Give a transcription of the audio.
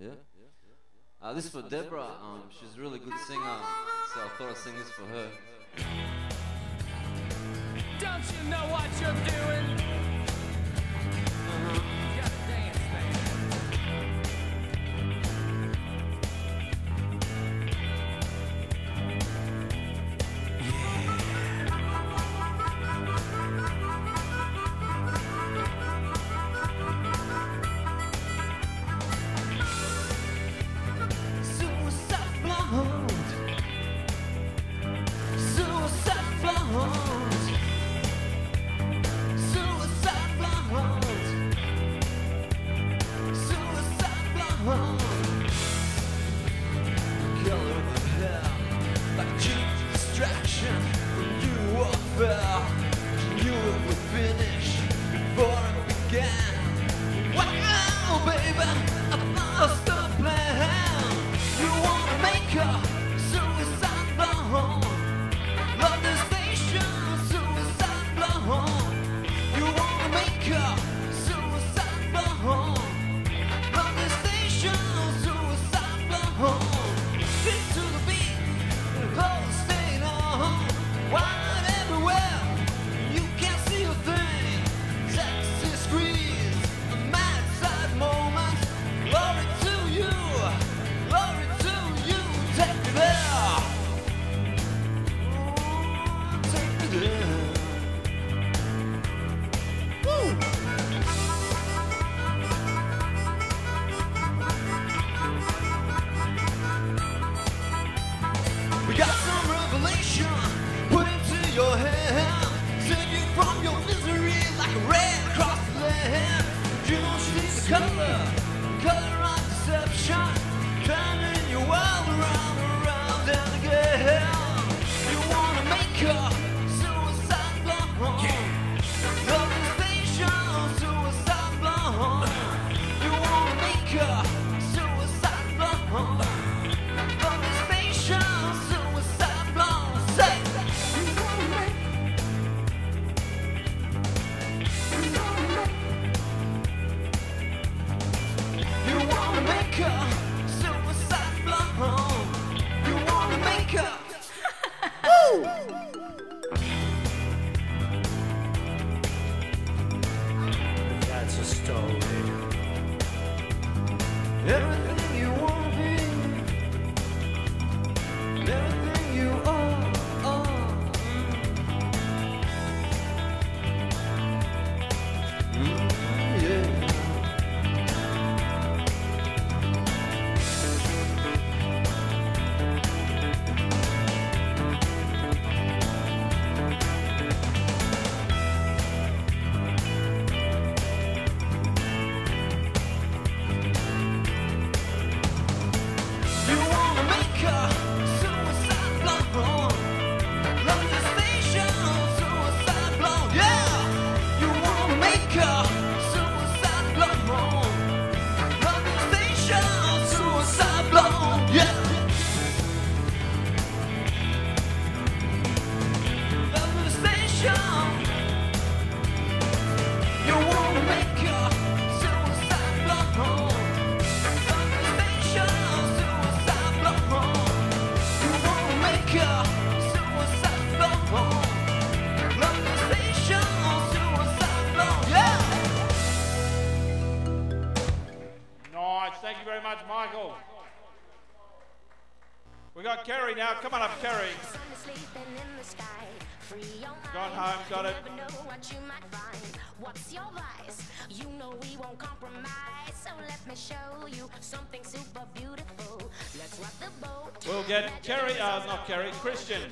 Yeah? Uh, this is for Deborah. Um, she's a really good singer, so I thought I'd sing this for her. Don't you know what you're doing? Color my hair Like cheap distraction from you Yeah. Everything Michael. We got Kerry now. Come on up, Kerry. Gone home, got it. What's your vice? You know we won't compromise. So let me show you something super beautiful. Let's rock the boat. We'll get Kerry, uh, not Kerry, Christian.